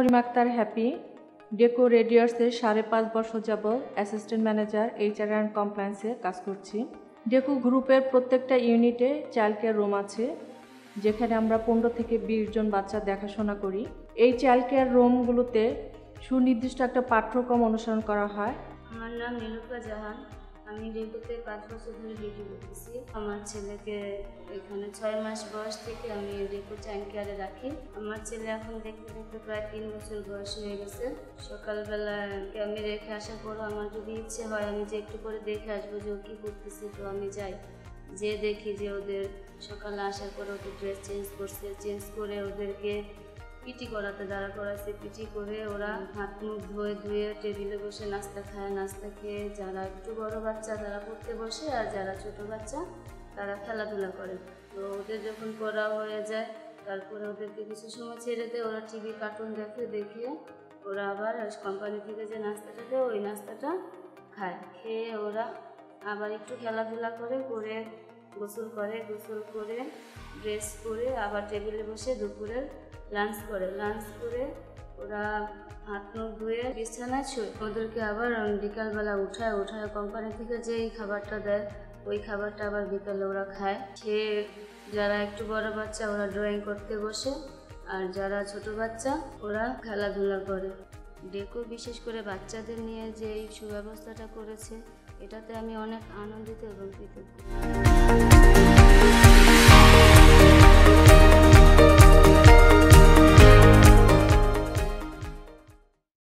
তামিম আক্তার হ্যাপি, ডেকো রেডিয়ার্সের সাড়ে পাঁচ বছর যাবৎ অ্যাসিস্ট্যান্ট ম্যানেজার, এইচআর অ্যান্ড কমপ্লায়েন্সে কাজ করছি। ডেকো গ্রুপের প্রত্যেকটা ইউনিটে চাইল্ড কেয়ার রুম আছে, যেখানে আমরা পনেরো থেকে বিশ জন বাচ্চা দেখাশোনা করি। এই চাইল্ড কেয়ার রুমগুলোতে সুনির্দিষ্ট একটা পাঠ্যক্রম অনুসরণ করা হয়। আমার নাম নীলুফা জাহান। আমি রেগুতে পাঁচ বছর ধরে ডিউটি করতেছি। আমার ছেলেকে এখানে ছয় মাস বয়স থেকে আমি রেকু চাইন কেয়ারে রাখি। আমার ছেলে এখন দেখতে দেখতে প্রায় তিন বছর বয়স হয়ে গেছে। সকালবেলা আমি রেখে আসার পরও আমার যদি ইচ্ছে হয় আমি যে একটু করে দেখে আসব যে ও কী করতেছে, তো আমি যাই। যে দেখি যে ওদের সকালে আসার পর ওদের ড্রেস চেঞ্জ করছে। চেঞ্জ করে ওদেরকে পিটি করাতে দাঁড়া করাচ্ছে পিটি করে ওরা হাত মুখ ধুয়ে ধুয়ে টেবিলে বসে নাস্তা খায়, নাস্তা খেয়ে যারা একটু বড় বাচ্চা তারা পড়তে বসে আর যারা ছোট বাচ্চা, তারা খেলাধুলা করে। তো ওদের যখন পড়া হয়ে যায়, তারপরে ওদেরকে কিছু সময় ছেড়ে দেয়, ওরা টিভি, কার্টুন দেখে দেখে ওরা আবার কোম্পানি থেকে যে নাস্তাটা দেয়, ওই নাস্তাটা খায়। খেয়ে ওরা আবার একটু খেলাধুলা করে করে গোসল করে গোসল করে ড্রেস করে আবার টেবিলে বসে দুপুরের লাঞ্চ করে লাঞ্চ করে ওরা হাত মুখ ধুয়ে বিছানায় শুয়ে ওদেরকে আবার বিকালবেলা উঠায় উঠায় কোম্পানি থেকে যেই খাবারটা দেয়, ওই খাবারটা আবার বিকালে ওরা খায়। খেয়ে যারা একটু বড় বাচ্চা ওরা ড্রয়িং করতে বসে, আর যারা ছোট বাচ্চা ওরা খেলাধুলা করে। ডেকো বিশেষ করে বাচ্চাদের নিয়ে যে এই সুব্যবস্থাটা করেছে, এটাতে আমি অনেক আনন্দিত এবং কৃতজ্ঞ।